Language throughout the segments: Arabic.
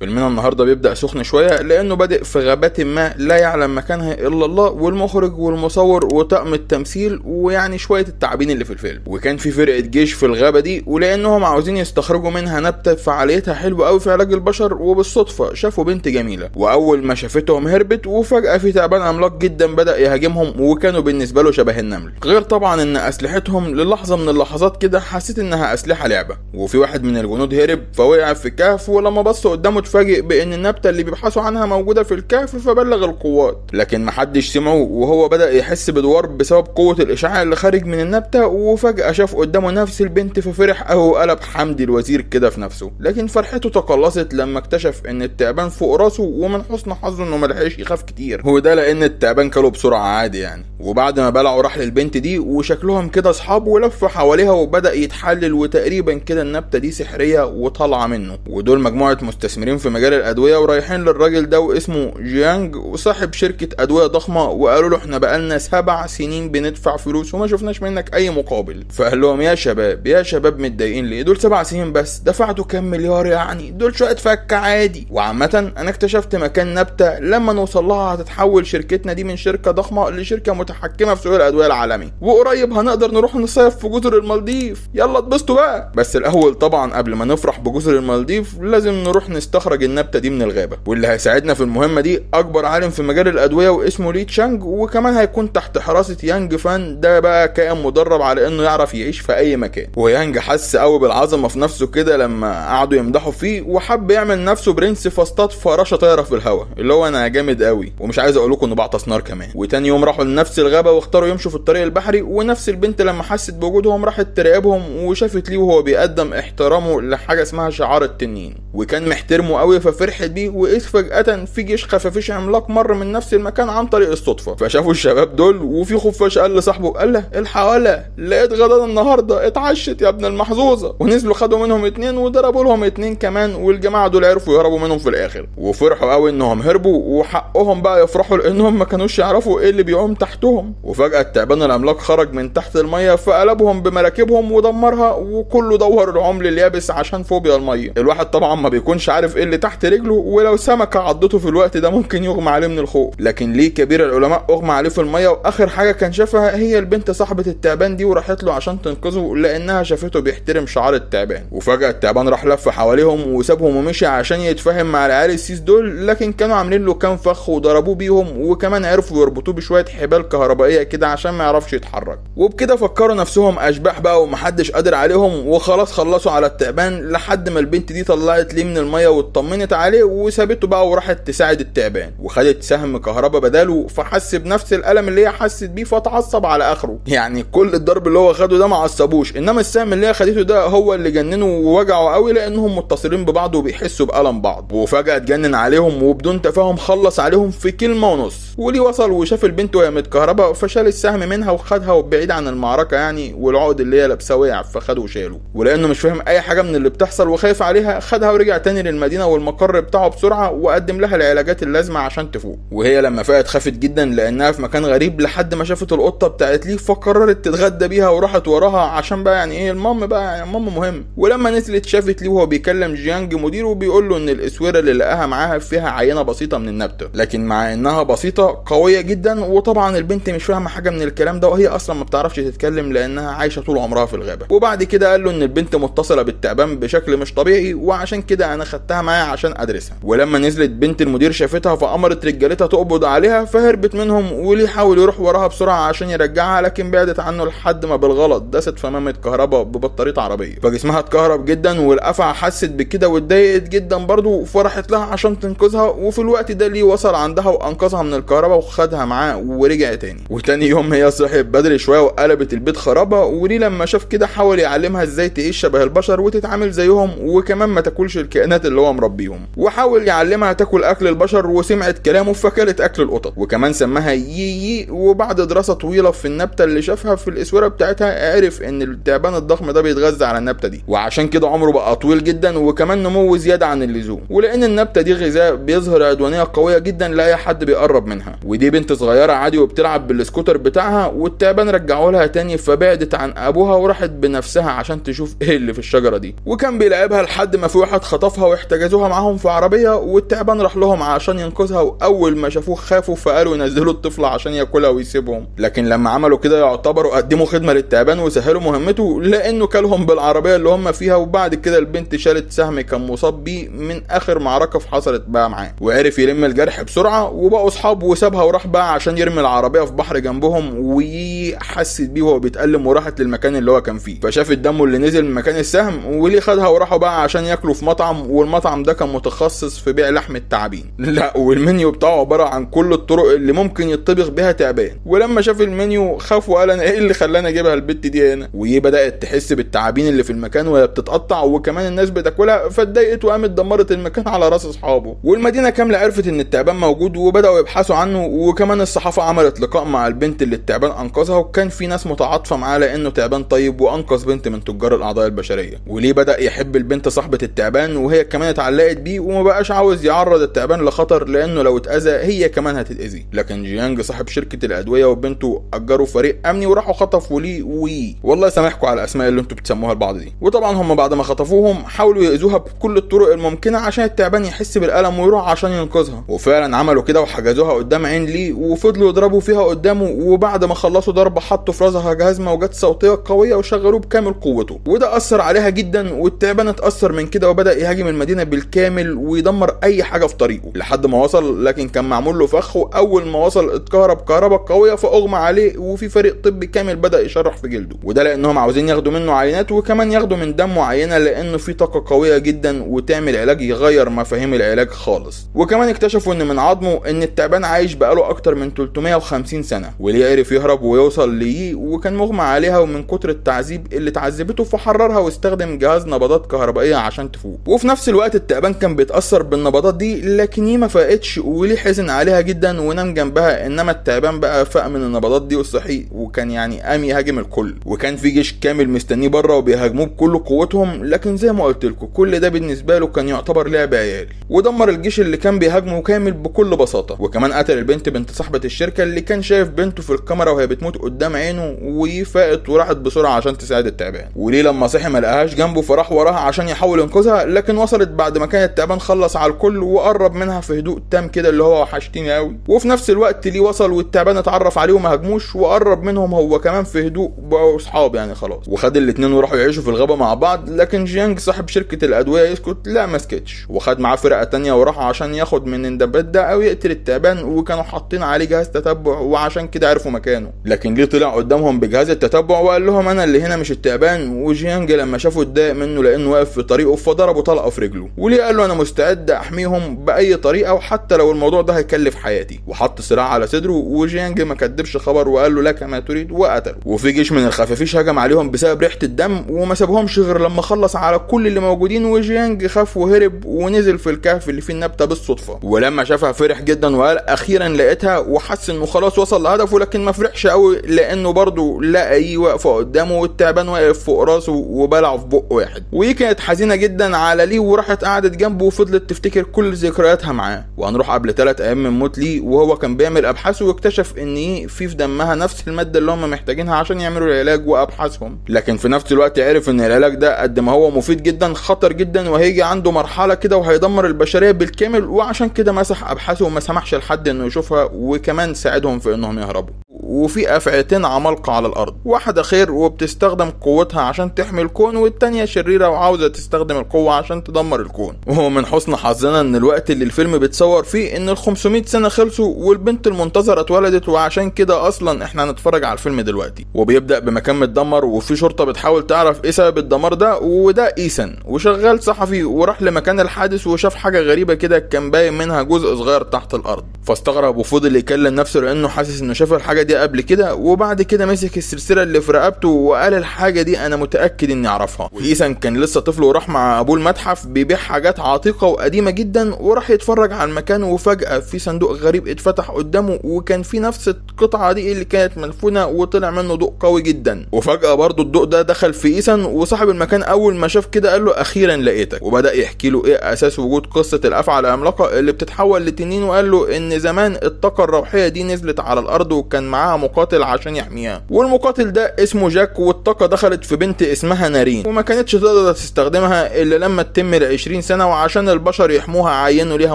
فيلمنا النهارده بيبدأ سخن شوية لأنه بادئ في غابات ما لا يعلم مكانها إلا الله والمخرج والمصور وطاقم التمثيل ويعني شوية التعابين اللي في الفيلم. وكان في فرقة جيش في الغابة دي ولأنهم عاوزين يستخرجوا منها نبتة فعاليتها حلوة قوي في علاج البشر وبالصدفة شافوا بنت جميلة. وأول ما شافتهم هربت وفجأة في تعبان عملاق جدا بدأ يهاجمهم وكانوا بالنسبة له شبه النمل. غير طبعا إن أسلحتهم للحظة من اللحظات كده حسيت إنها أسلحة لعبة. وفي واحد من الجنود هرب فوقع في كهف ولما بص قدامه اتفاجئ بإن النبتة اللي بيبحثوا عنها موجودة في الكهف فبلغ القوات. لكن محدش سمعه وهو بدأ يحس بدوار بسبب قوة الإشعاع اللي خارج من النبتة وفجأة شاف قدامه نفس البنت ففرح أو قلب حمدي الوزير كده في نفسه. لكن فرحته تقلصت لما اكتشف إن التعبان فوق راسه ومن حسن حظه إنه ملحقش يخاف كتير. وده لأن التعبان كله بسرعة عادي يعني. وبعد ما بلعوا راح للبنت دي وشكلهم كده أصحاب ولف حواليها وبدأ يتحلل وتقريبا كده النبتة دي سحرية وطالعة منه. ودول مجموعة مستثمرين في مجال الأدوية ورايحين للراجل ده واسمه جيانج وصاحب شركة أدوية ضخمة وقالوا له إحنا بقالنا سبع سنين بندفع فلوس وما شفناش منك أي مقابل. فقال لهم يا شباب يا شباب متضايقين ليه؟ دول سبع سنين بس دفعتوا كام مليار يعني؟ دول شوية فك عادي. وعامة أنا اكتشفت مكان نبتة لما نوصل لها هتتحول شركتنا دي من شركة ضخمة لشركة متحكمة في سوق الأدوية العالمي. وقريب هنقدر نروح نصيف في جزر المالديف. يلا اتبسطوا بقى. بس الأول طبعا قبل ما نفرح بجزر المالديف لازم نروح نستخرج النبتة دي من الغابة واللي هيساعدنا في المهمة دي أكبر عالم في مجال الأدوية واسمه لي تشانج وكمان هيكون تحت حراسة يانج فان ده بقى كائن مدرب على إنه يعرف يعيش في أي مكان. ويانج حس قوي بالعظمة في نفسه كده لما قعدوا يمدحوا فيه وحب يعمل نفسه برنس فاصطاد فراشة طايرة في الهواء اللي هو أنا جامد قوي ومش عايز أقول لكم إنه بعطس نار كمان. وتاني يوم راحوا لنفس الغابة واختاروا يمشوا في الطريق البحري ونفس البنت لما حست بوجودهم راحت تراقبهم وشافت لي وهو بيقدم احترامه لحاجة اسمها شعار التنين وكان محترمه قوي ففرحت بيه واذ فجأة في جيش خفافيش عملاق مر من نفس المكان عن طريق الصدفة. فشافوا الشباب دول وفي خفاش قال لصاحبه قال له الحوالة لقيت غدانا النهارده اتعشت يا ابن المحظوظة. ونزلوا خدوا منهم اتنين وضربوا لهم اتنين كمان والجماعة دول عرفوا يهربوا منهم في الآخر. وفرحوا قوي إنهم هربوا وحقهم بقى يفرحوا لأنهم ما كانوش يعرفوا إيه اللي بيعوم تحتهم. وفجأة التعبان العملاق خرج من تحت المية فقلبهم بمراكبهم ودمرها وكله دور العمل اليابس عشان فوبيا المية. الواحد طبعا ما بيكونش عارف اللي تحت رجله ولو سمكة عضته في الوقت ده ممكن يغمى عليه من الخوف. لكن ليه كبير العلماء أغمى عليه في المية؟ وآخر حاجة كان شافها هي البنت صاحبة التعبان دي وراحت له عشان تنقذه لأنها شافته بيحترم شعار التعبان. وفجأة التعبان راح لف حواليهم وسابهم ومشي عشان يتفاهم مع العيال السيس دول لكن كانوا عاملين له كام فخ وضربوه بيهم وكمان عرفوا يربطوه بشوية حبال كهربائية كده عشان ما يعرفش يتحرك. وبكده فكروا نفسهم أشباح بقى ومحدش قادر عليهم وخلاص خلصوا على التعبان لحد ما البنت دي طلعت ليه من المية واطمنت عليه وسابته بقى وراحت تساعد التعبان. وخدت سهم كهرباء بداله فحس بنفس الألم اللي هي حست بيه فاتعصب على آخره. يعني كل الضرب اللي هو خده ده ما عصبوش إنما السهم اللي هي خدته ده هو اللي جننه ووجعه قوي لأنهم متصلين ببعض وبيحسوا بألم بعض. وفجأة اتجنن عليهم وبدون تفاهم خلص عليهم في كلمة ونص. وليه وصل وشاف البنت وهي متكهربة فشال السهم منها وخدها بعيد عن المعركة يعني والعقد اللي هي لابساه وقع فخده وشاله ولأنه مش فاهم أي حاجة من اللي بتحصل وخايف عليها خدها ورجع تاني للمدينة والمقر بتاعه بسرعة وقدم لها العلاجات اللازمة عشان تفوق. وهي لما فاقت خافت جدا لأنها في مكان غريب لحد ما شافت القطة بتاعت ليه فقررت تتغدى بيها وراحت وراها عشان بقى يعني إيه المام بقى يعني المام مهم. ولما نزلت شافت ليه وهو بيكلم جيانج مديره وبيقول له إن الاسوره اللي لقاها معاها فيها عينة بسيطة من النبتة. لكن مع إنها بسيطة قوية جدا وطبعا البنت مش فاهمة حاجة من الكلام ده وهي أصلا ما بتعرفش تتكلم لأنها عايشة طول عمرها في الغابة. وبعد كده قال له إن البنت متصلة بالتعبان بشكل مش طبيعي وعشان كده أنا خدتها معايا عشان أدرسها. ولما نزلت بنت المدير شافتها فأمرت رجالتها تقبض عليها فهربت منهم وليه حاول يروح وراها بسرعة عشان يرجعها لكن بعدت عنه لحد ما بالغلط دست في مامة كهرباء ببطارية عربية. فجسمها اتكهرب جدا والافعى حست بكده واتضايقت جدا برضه وفرحت لها عشان تنقذها وفي الوقت ده ليه وصل عندها وأنقذها من الكهرباء وخدها معاه ورجع تاني. وتاني يوم هي صحيت بدري شوية وقلبت البيت خرابة وليه لما شاف كده حاول يعلمها إزاي تعيش شبه البشر وتتعامل زيهم وكمان ما تاكلش الكائنات اللي هو مربيهم وحاول يعلمها تاكل أكل البشر وسمعت كلامه فكلت أكل القطط. وكمان سماها يي يي وبعد دراسة طويلة في النبتة اللي شافها في الأسورة بتاعتها عرف إن التعبان الضخم ده بيتغذى على النبتة دي. وعشان كده عمره بقى طويل جدا وكمان نموه زيادة عن اللزوم. ولأن النبتة دي غذاء بيظهر عدوانية قوية جدا لاي حد بيقرب منها. ودي بنت صغيرة عادي وبتلعب بالسكوتر بتاعها والتعبان رجعوا لها تاني فبعدت عن أبوها وراحت بنفسها عشان تشوف إيه اللي في الشجرة دي. وكان بيلعبها لحد ما في واحد خطفها واحتجزها وحجزوها معاهم في عربية والتعبان راح لهم عشان ينقذها وأول ما شافوه خافوا فقالوا ينزلوا الطفله عشان ياكلها ويسيبهم. لكن لما عملوا كده يعتبروا قدموا خدمة للتعبان وسهلوا مهمته لأنه كلهم بالعربية اللي هم فيها. وبعد كده البنت شالت سهم كان مصاب بيه من آخر معركة في حصلت بقى معاه. وعرف يلم الجرح بسرعة وبقوا أصحاب وسابها وراح بقى عشان يرمي العربية في بحر جنبهم وحست بيه وهو بيتألم وراحت للمكان اللي هو كان فيه. فشاف الدم اللي نزل من مكان السهم وليه خدها وراحوا بقى عشان ياكلوا في مطعم والمطعم ده كان متخصص في بيع لحم التعابين. لا والمنيو بتاعه عبارة عن كل الطرق اللي ممكن يطبخ بيها تعبان. ولما شاف المنيو خاف وقال أنا إيه اللي خلاني أجيبها البت دي هنا؟ وهي بدأت تحس بالتعابين اللي في المكان وهي بتتقطع وكمان الناس بتاكلها فاتضايقت وقامت دمرت المكان على رأس أصحابه. والمدينة كاملة عرفت إن التعبان موجود وبدأوا يبحثوا عنه وكمان الصحافة عملت لقاء مع البنت اللي التعبان أنقذها وكان في ناس متعاطفة معاه لأنه تعبان طيب وأنقذ بنت من تجار الأعضاء البشرية. وليه بدأ يحب البنت صاحبة التعبان وهي كمان اتعلقت بيه وما بقاش عاوز يعرض التعبان لخطر لأنه لو اتأذى هي كمان هتتأذي. لكن جيانج صاحب شركة الأدوية وبنته أجروا فريق أمني وراحوا خطفوا ليه وي. والله سامحكم على الأسماء اللي أنتوا بتسموها لبعض دي. وطبعا هم بعد ما خطفوهم حاولوا يأذوها بكل الطرق الممكنة عشان التعبان يحس بالألم ويروح عشان ينقذها. وفعلا عملوا كده وحجزوها قدام عين ليه وفضلوا يضربوا فيها قدامه. وبعد ما خلصوا ضرب حطوا في راسها جهاز موجات صوتية قوية وشغلوه بكامل قوته. وده أثر عليها جدا والتعبان اتأثر من كده وبدأ يهاجم المدينة بالكامل ويدمر أي حاجة في طريقه. لحد ما وصل لكن كان معمول له فخ وأول ما وصل اتكهرب كهرباء قوية فأغمى عليه وفي فريق طبي كامل بدأ يشرح في جلده. وده لأنهم عاوزين ياخدوا منه عينات وكمان ياخدوا من دمه عينه لأنه في طاقة قوية جدا وتعمل علاج يغير مفاهيم العلاج خالص. وكمان اكتشفوا إن من عظمه إن التعبان عايش بقاله أكتر من 350 سنة وليه عرف يهرب ويوصل ليه وكان مغمى عليها ومن كتر التعذيب اللي اتعذبته فحررها واستخدم جهاز نبضات كهربائية عشان تفوق. وفي نفس الوقت التعبان كان بيتأثر بالنبضات دي لكن ما فاقتش وليه حزن عليها جدا ونام جنبها إنما التعبان بقى فاق من النبضات دي وصحي وكان يعني قام يهاجم الكل. وكان في جيش كامل مستنيه بره وبيهاجموه بكل قوتهم لكن زي ما قلت لكم كل ده بالنسبة له كان يعتبر لعب عيال. ودمر الجيش اللي كان بيهاجمه كامل بكل بساطة. وكمان قتل البنت بنت صاحبة الشركة اللي كان شايف بنته في الكاميرا وهي بتموت قدام عينه وفاقت وراحت بسرعة عشان تساعد التعبان. وليه لما صحي ما لقاهاش جنبه فراح وراها عشان يحاول ينقذها لكن وصلت بعد ما كان التعبان خلص على الكل وقرب منها في هدوء تام كده اللي هو وحشتيني قوي وفي نفس الوقت ليه وصل والتعبان اتعرف عليه وما هاجموش وقرب منهم هو كمان في هدوء بقوا أصحاب يعني خلاص. وخد الاتنين وراحوا يعيشوا في الغابة مع بعض لكن جيانج صاحب شركة الأدوية يسكت لا ما سكتش. وخد معاه فرقة تانية وراحوا عشان ياخد من النبات ده أو يقتل التعبان وكانوا حاطين عليه جهاز تتبع وعشان كده عرفوا مكانه. لكن ليه طلع قدامهم بجهاز التتبع وقال لهم أنا اللي هنا مش التعبان. وجيانج لما شافه اتضايق منه لأنه واقف في طريقه فضربه طلقة في رجله. وليه قال له أنا مستعد أحميهم بأي طريقة وحتى لو الموضوع ده هيكلف حياتي؟ وحط صراع على صدره وجيانج ما كدبش خبر وقال له لك ما تريد وقتله وفي جيش من الخفافيش هجم عليهم بسبب ريحة الدم وما سابهمش غير لما خلص على كل اللي موجودين وجيانج خاف وهرب ونزل في الكهف اللي فيه النبتة بالصدفة. ولما شافها فرح جدا وقال أخيرا لقيتها وحس إنه خلاص وصل لهدفه لكن ما فرحش قوي لأنه برضه لقى إيه واقفه قدامه والتعبان واقف فوق راسه وبلعه في بق واحد. وهي كانت حزينة جدا على ليه وراحت قعدت جنبه وفضلت تفتكر كل ذكرياتها معاه. وهنروح قبل ثلاث أيام من موت ليه وهو كان بيعمل أبحاثه واكتشف إن إيه في في دمها نفس المادة اللي هم محتاجينها عشان يعملوا العلاج وأبحاثهم. لكن في نفس الوقت عرف إن العلاج ده قد ما هو مفيد جدا خطر جدا وهيجي عنده مرحلة كده وهيدمر البشرية بالكامل. وعشان كده مسح أبحاثه وما سمحش لحد إنه يشوفها وكمان ساعدهم في إنهم يهربوا. وفي افعيتين عمالقة على الأرض. واحدة خير وبتستخدم قوتها عشان تحمي الكون والتانية شريرة وعاوزة تستخدم القوة عشان تدمر الكون. وهو من حسن حظنا إن الوقت اللي الفيلم بيتصور فيه إن ال 500 سنة خلصوا والبنت المنتظرة اتولدت وعشان كده أصلا إحنا هنتفرج على الفيلم دلوقتي. وبيبدأ بمكان متدمر وفي شرطة بتحاول تعرف إيه سبب الدمار ده وده إيسن. وشغال صحفي وراح لمكان الحادث وشاف حاجة غريبة كده كان باين منها جزء صغير تحت الأرض. فاستغرب وفضل يكلم نفسه لأنه حاسس إنه شاف الحاجة دي قبل كده وبعد كده مسك السلسلة اللي في رقبته وقال الحاجة دي أنا متأكد إني أعرفها. وايسن كان لسه طفل وراح مع أبوه المتحف بيبيع حاجات عتيقة وقديمة جدا وراح يتفرج على المكان وفجأة في صندوق غريب اتفتح قدامه وكان في نفس القطعة دي اللي كانت مدفونه وطلع منه ضوء قوي جدا. وفجأة برضه الضوء ده دخل في ايسن وصاحب المكان أول ما شاف كده قال له أخيرا لقيتك. وبدأ يحكي له إيه أساس وجود قصة الافعى العملاقة اللي بتتحول لتنين وقال له إن زمان الطاقة الروحية دي نزلت على الأرض وكان معاها معاها مقاتل عشان يحميها. والمقاتل ده اسمه جاك والطاقة دخلت في بنت اسمها نارين. وما كانتش تقدر تستخدمها إلا لما تتم ال 20 سنة وعشان البشر يحموها عينوا ليها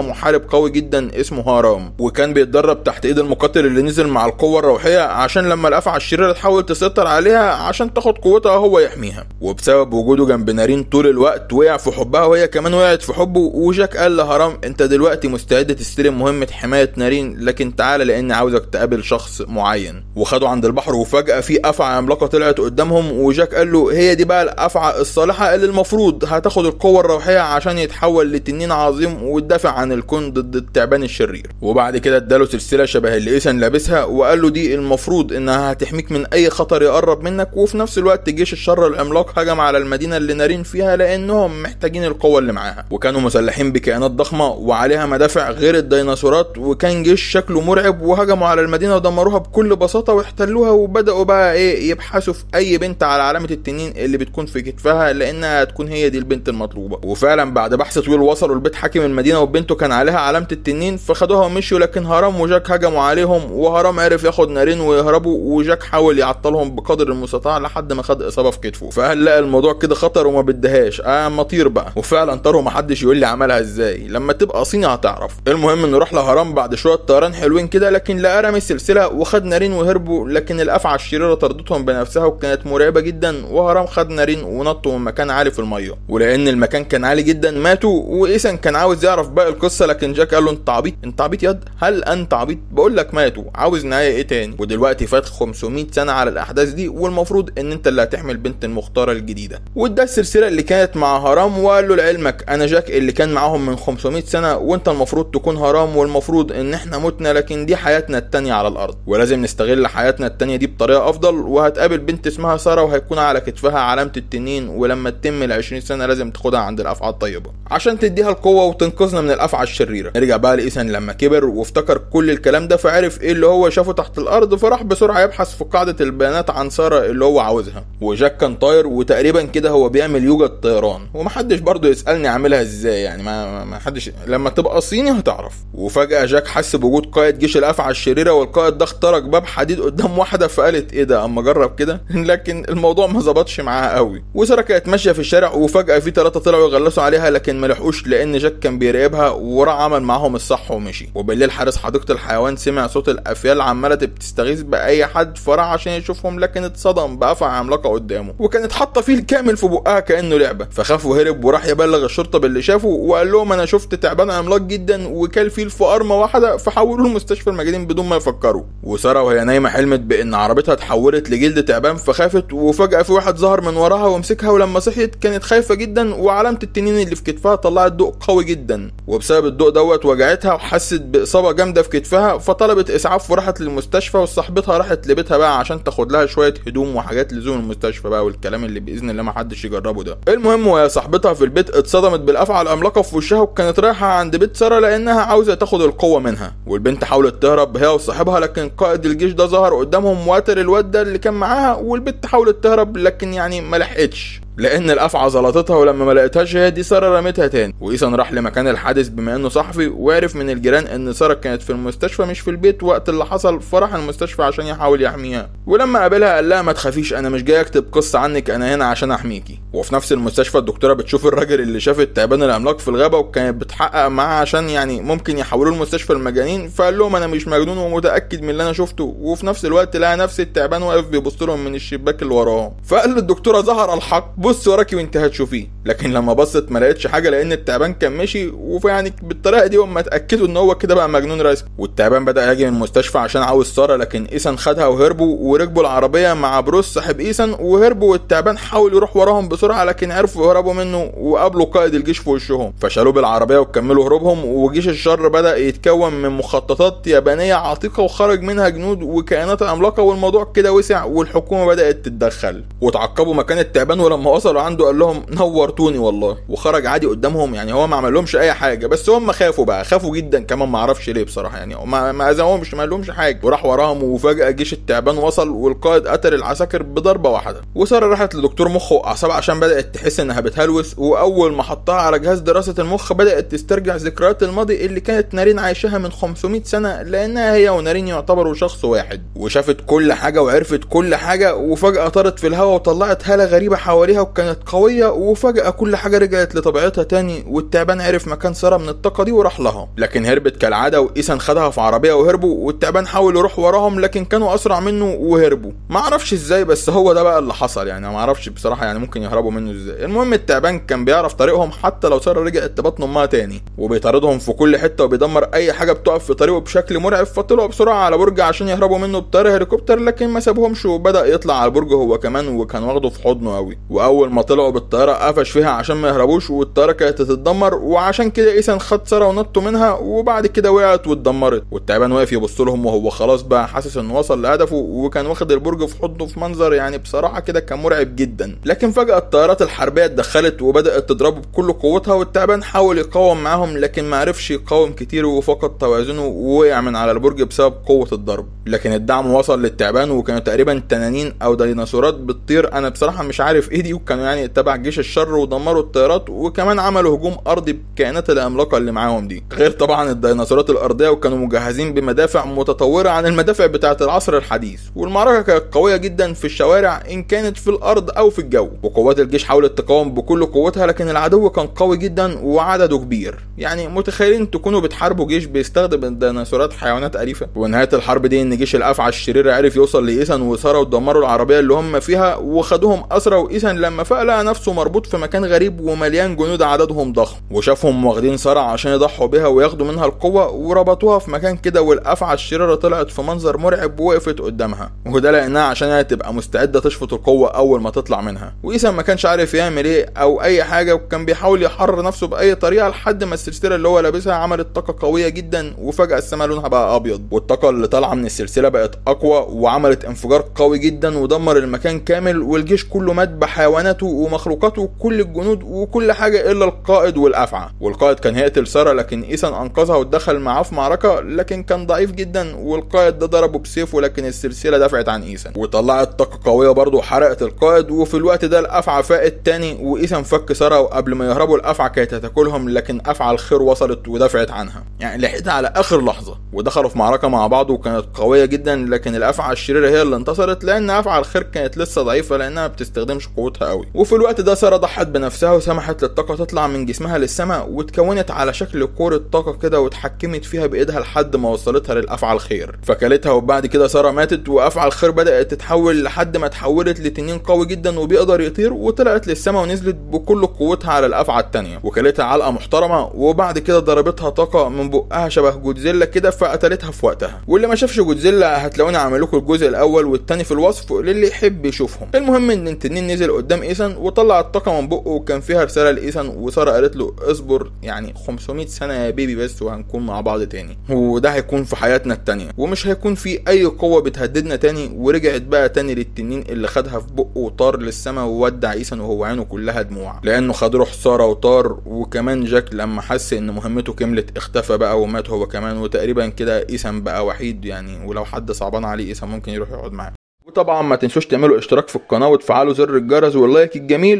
محارب قوي جدا اسمه هارام وكان بيتدرب تحت إيد المقاتل اللي نزل مع القوة الروحية عشان لما الافعى الشريرة تحاول تسيطر عليها عشان تاخد قوتها هو يحميها. وبسبب وجوده جنب نارين طول الوقت وقع في حبها وهي كمان وقعت في حبه وجاك قال لهرام أنت دلوقتي مستعد تستلم مهمة حماية نارين لكن تعالى لأني عاوزك تقابل شخص معين. وخدوا عند البحر وفجأة في أفعى عملاقة طلعت قدامهم وجاك قال له هي دي بقى الأفعى الصالحة اللي المفروض هتاخد القوة الروحية عشان يتحول لتنين عظيم وتدافع عن الكون ضد التعبان الشرير. وبعد كده اداله سلسلة شبه اللي ايسن لابسها وقال له دي المفروض إنها هتحميك من أي خطر يقرب منك وفي نفس الوقت جيش الشر العملاق هجم على المدينة اللي نارين فيها لأنهم محتاجين القوة اللي معاها. وكانوا مسلحين بكائنات ضخمة وعليها مدافع غير الديناصورات وكان جيش شكله مرعب وهجموا على المدينة ودمروها بكل بساطه واحتلوها وبدأوا بقى إيه يبحثوا في أي بنت على علامة التنين اللي بتكون في كتفها لأنها هتكون هي دي البنت المطلوبة. وفعلا بعد بحث طويل وصلوا لبيت حاكم المدينة وبنته كان عليها علامة التنين فخدوها ومشيوا لكن هرام وجاك هجموا عليهم وهرام عرف ياخد نارين ويهربوا وجاك حاول يعطلهم بقدر المستطاع لحد ما خد إصابة في كتفه. فقال لا الموضوع كده خطر وما بدهاش؟ آه ما طير بقى. وفعلا طار ومحدش يقول لي عملها إزاي. لما تبقى صيني هتعرف. المهم إنه راح لهرام بعد شوية طيران حلوين كده لكن لقى رمي السلسله وخد نارين وهربوا لكن الافعى الشريرة طردتهم بنفسها وكانت مرعبة جدا. وهرام خد نارين ونطوا من مكان عالي في المية. ولأن المكان كان عالي جدا ماتوا. وإيسن كان عاوز يعرف باقي القصة لكن جاك قال له انت عبيط انت عبيط يد هل أنت عبيط؟ بقول لك ماتوا. عاوز نهاية إيه تاني؟ ودلوقتي فات 500 سنة على الأحداث دي والمفروض إن أنت اللي هتحمل بنت المختارة الجديدة. وده السلسله اللي كانت مع هرام وقال له لعلمك أنا جاك اللي كان معاهم من 500 سنة وأنت المفروض تكون هرام والمفروض إن إحنا متنا لكن دي حياتنا التانية على الأرض. ولازم نستغل حياتنا التانية دي بطريقة أفضل وهتقابل بنت اسمها سارة وهيكون على كتفها علامة التنين ولما تتم ال 20 سنة لازم تاخدها عند الافعى الطيبة. عشان تديها القوة وتنقذنا من الأفعى الشريرة. نرجع بقى لايسن لما كبر وافتكر كل الكلام ده فعرف إيه اللي هو شافه تحت الأرض فراح بسرعة يبحث في قاعدة البيانات عن سارة اللي هو عاوزها. وجاك كان طاير وتقريبا كده هو بيعمل يوجا طيران. ومحدش برضه يسألني عاملها إزاي يعني ما ما حدش لما تبقى صيني هتعرف. وفجأة جاك حس بوجود قائد جيش الأفعى الشريرة والقائد ده اخترق باب حديد قدام واحدة فقالت إيه ده أما أجرب كده؟ لكن الموضوع ما ظبطش معاها قوي. وساره كانت ماشية في الشارع وفجأة في ثلاثة طلعوا يغلسوا عليها لكن ما لحقوش لأن جاك كان بيراقبها وراح عمل معاهم الصح ومشي. وبالليل حارس حديقة الحيوان سمع صوت الأفيال عمالة بتستغيث بأي حد فراح عشان يشوفهم لكن اتصدم بافعى عملاقة قدامه. وكانت حاطة فيه الكامل في بقها كأنه لعبة. فخاف وهرب وراح يبلغ الشرطة باللي شافه وقال لهم أنا شفت تعبان عملاق جدا وكل فيه في قرمه واحدة فحولوه لمستشفى المجانين بدون ما يفكروا. وساره وهي نايمة حلمت بإن عربيتها اتحولت لجلد تعبان فخافت وفجأة في واحد ظهر من وراها ومسكها ولما صحيت كانت خايفة جدا وعلامة التنين اللي في كتفها طلعت ضوء قوي جدا. وبسبب الضوء دوت وجعتها وحست بإصابة جامدة في كتفها فطلبت إسعاف وراحت للمستشفى وصاحبتها راحت لبيتها بقى عشان تاخد لها شوية هدوم وحاجات لزوم المستشفى بقى والكلام اللي بإذن الله ما حدش يجربه ده. المهم وهي صاحبتها في البيت اتصدمت بالافعى العملاقه في وشها وكانت رايحة عند بيت سارة لأنها عاوزة تاخد القوة منها. والبنت حاولت تهرب هي وصاحبها لكن قائد الجيش ده ظهر قدامهم وقتل الواد ده اللي كان معاها والبنت حاولت تهرب لكن يعني ما لحقتش. لأن الأفعى زلطتها ولما ما لقيتهاش هي دي سارة رمتها تاني. وايسن راح لمكان الحادث بما إنه صحفي وعرف من الجيران إن سارة كانت في المستشفى مش في البيت وقت اللي حصل فراح المستشفى عشان يحاول يحميها. ولما قابلها قال لها ما تخافيش أنا مش جاي أكتب قصة عنك أنا هنا عشان أحميكي. وفي نفس المستشفى الدكتورة بتشوف الراجل اللي شاف التعبان العملاق في الغابة وكانت بتحقق معاه عشان يعني ممكن يحولوه لمستشفى المجانين. فقال لهم أنا مش مجنون ومتأكد من اللي أنا شفته. وفي نفس الوقت لقى نفس التعبان واقف بيبص من الشباك اللي وراهم. فقال للدكتوره ظهر الحق. بص وراكي وانت هتشوفيه. لكن لما بصت ما لقيتش حاجة لأن التعبان كان مشي ويعني بالطريقة دي هم اتأكدوا إن هو كده بقى مجنون رسمي والتعبان بدأ من المستشفى عشان عاوز ساره لكن ايسن خدها وهربوا وركبوا العربية مع بروس صاحب ايسن وهربوا والتعبان حاول يروح وراهم بسرعة لكن عرفوا يهربوا منه وقابلوا قائد الجيش في وشهم. فشالوه بالعربية وكملوا هروبهم وجيش الشر بدأ يتكون من مخططات يابانية عتيقة وخرج منها جنود وكائنات عملاقه والموضوع كده وسع والحكومة بدأت تتدخل. وتعقبوا مكان التعبان ولما وصلوا عنده قال لهم نورتوني والله. وخرج عادي قدامهم يعني هو ما عملهمش أي حاجة بس هم خافوا بقى خافوا جدا كمان ما أعرفش ليه بصراحة يعني ما ما اذاهمش ما لهمش حاجة. وراح وراهم وفجأة جيش التعبان وصل والقائد قتل العساكر بضربة واحدة. وسارة راحت لدكتور مخ واعصاب عشان بدأت تحس إنها بتهلوس وأول ما حطها على جهاز دراسة المخ بدأت تسترجع ذكريات الماضي اللي كانت نارين عايشاها من 500 سنة لأنها هي ونارين يعتبروا شخص واحد. وشافت كل حاجة وعرفت كل حاجة وفجأة طارت في الهواء وطلعت هالة غريبة حواليها وكانت قوية وفجأة كل حاجة رجعت لطبيعتها تاني والتعبان عرف مكان سارة من الطاقة دي وراح لها. لكن هربت كالعادة وإيسان خدها في عربية وهربوا والتعبان حاول يروح وراهم لكن كانوا أسرع منه وهربوا. ما أعرفش إزاي بس هو ده بقى اللي حصل يعني. ما أعرفش بصراحة يعني ممكن يهربوا منه إزاي. المهم التعبان كان بيعرف طريقهم حتى لو سارة رجعت تبطن أمها تاني. وبيطاردهم في كل حتة وبيدمر أي حاجة بتقف في طريقه بشكل مرعب. فطلعوا بسرعة على برج عشان يهربوا منه بطياره هليكوبتر لكن ما سابهمش وبدأ يطلع على البرج هو كمان وكان واخده في حضنه قوي واول ما طلعوا بالطيارة قفش فيها عشان ما يهربوش والطيارة كانت تتدمر وعشان كده إيسان خد ساره ونطوا منها وبعد كده وقعت واتدمرت. والتعبان واقف يبص لهم وهو خلاص بقى حاسس إنه وصل لهدفه وكان واخد البرج في حضنه في منظر يعني بصراحة كده كان مرعب جدا. لكن فجأة الطيارات الحربية اتدخلت وبدأت تضربه بكل قوتها والتعبان حاول يقاوم معاهم لكن ما عرفش يقاوم كتير وفقد توازنه ووقع من على البرج بسبب قوة الضرب. لكن الدعم وصل للتعبان وكانوا تقريبا تنانين أو ديناصورات بتطير. أنا بصراحة مش عارف إيه دي وكانوا يعني تبع جيش الشر ودمروا الطيارات وكمان عملوا هجوم أرضي بالكائنات العملاقة اللي معاهم دي. غير طبعا الديناصورات الأرضية وكانوا مجهزين بمدافع متطورة عن المدافع بتاعة العصر الحديث. والمعركة كانت قوية جدا في الشوارع إن كانت في الأرض أو في الجو. وقوات الجيش حاولت تقاوم بكل قوتها لكن العدو كان قوي جدا وعدده كبير. يعني متخيلين تكونوا بتحاربوا جيش بيستخدم الديناصورات حيوانات أليفة؟ ونهايه الحرب دي إن جيش الأفعى الشرير عرف يوصل لإيسان وساره ودمروا العربية اللي هم فيها وخدوهم أسرى وإيسان لما فاق لقى نفسه مربوط في مكان غريب ومليان جنود عددهم ضخم وشافهم واخدين ساره عشان يضحوا بيها وياخدوا منها القوة وربطوها في مكان كده والافعى الشريرة طلعت في منظر مرعب ووقفت قدامها وده لأنها عشان هي تبقى مستعدة تشفط القوة أول ما تطلع منها. وايسان ما كانش عارف يعمل إيه أو أي حاجة وكان بيحاول يحرر نفسه بأي طريقة لحد ما السلسلة اللي هو لابسها عملت طاقة قوية جدا وفجأة السماء لونها بقى أبيض. والطاقة اللي طالعة من السلسلة بقت أقوى وعملت انفجار قوي جدا ودمر المكان كامل والجيش كله مات بحيواناته ومخلوقاته وكل الجنود وكل حاجة إلا القائد والأفعى. والقائد كان هيقتل ساره لكن إيسان أنقذها ودخل معاه في معركة لكن كان ضعيف جدا والقائد ده ضربه بسيفه لكن السلسلة دفعت عن إيسان. وطلعت طاقة قوية برضه وحرقت القائد وفي الوقت ده الأفعى فاقت تاني وإيسان فك ساره وقبل ما يهربوا الأفعى كانت هتاكلهم لكن أفعى الخير وصلت ودفعت عنها. يعني لحقتها على آخر لحظة ودخلوا في معركة مع بعض وكانت قوية جدا لكن الأفعى الشريرة هي اللي انتصرت لأن أفعى الخير كانت لسه ضعيفة لأنها ما بتستخدمش قوتها. قوي. وفي الوقت ده سارة ضحت بنفسها وسمحت للطاقة تطلع من جسمها للسماء واتكونت على شكل كوره طاقه كده واتحكمت فيها بإيدها لحد ما وصلتها للأفعى الخير. فكلتها وبعد كده سارة ماتت وأفعى الخير بدأت تتحول لحد ما اتحولت لتنين قوي جدا وبيقدر يطير وطلعت للسماء ونزلت بكل قوتها على الأفعى التانية. وكلتها علقة محترمة وبعد كده ضربتها طاقة من بقها شبه جودزيلا كده فقتلتها في وقتها. واللي ما شافش جودزيلا هتلاقوني عامل لكم الجزء الأول والتاني في الوصف للي يحب يشوفهم. المهم إن التنين نزل قدام إيسان وطلع الطاقه من بقه وكان فيها رسالة لإيسان وسارة قالت له اصبر يعني 500 سنة يا بيبي بس وهنكون مع بعض تاني. وده هيكون في حياتنا التانية. ومش هيكون في أي قوة بتهددنا تاني. ورجعت بقى تاني للتنين اللي خدها في بقه وطار للسما وودع إيسان وهو عينه كلها دموع. لأنه خد روح سارة وطار. وكمان جاك لما حس إن مهمته كملت اختفى بقى ومات هو كمان. وتقريبا كده إيسان بقى وحيد يعني. ولو حد صعبان عليه إيسان ممكن يروح يقعد معاه. وطبعا ما تنسوش تعملوا اشتراك في القناة وتفعلوا زر الجرس واللايك الجميل.